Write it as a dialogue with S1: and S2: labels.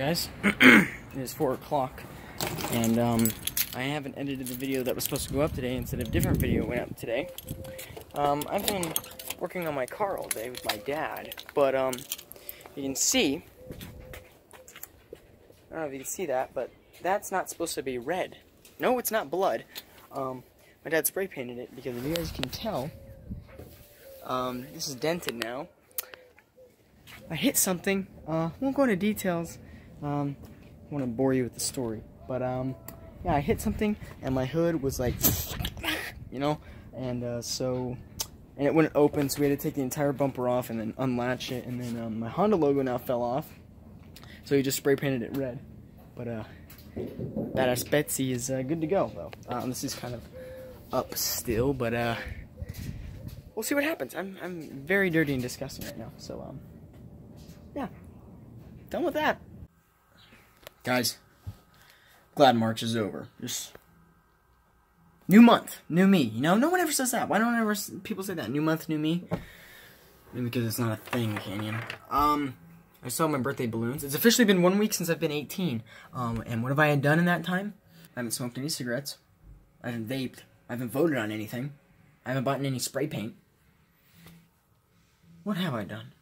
S1: guys. It is four o'clock and um, I haven't edited the video that was supposed to go up today instead of a different video went up today. Um, I've been working on my car all day with my dad but um, you can see I don't know if you can see that but that's not supposed to be red. No it's not blood. Um, my dad spray painted it because if you guys can tell um, this is dented now. I hit something uh, won't go into details um, I want to bore you with the story, but um, yeah, I hit something and my hood was like, you know, and uh, so, and it wouldn't open, so we had to take the entire bumper off and then unlatch it, and then um, my Honda logo now fell off, so he just spray painted it red. But uh, Badass Betsy is uh, good to go though. Um, this is kind of up still, but uh, we'll see what happens. I'm I'm very dirty and disgusting right now, so um, yeah, done with that. Guys, glad March is over. Just new month, new me. You know, no one ever says that. Why don't ever people say that? New month, new me. Maybe because it's not a thing, Canyon. Um, I saw my birthday balloons. It's officially been one week since I've been 18. Um, and what have I done in that time? I haven't smoked any cigarettes. I haven't vaped. I haven't voted on anything. I haven't bought any spray paint. What have I done?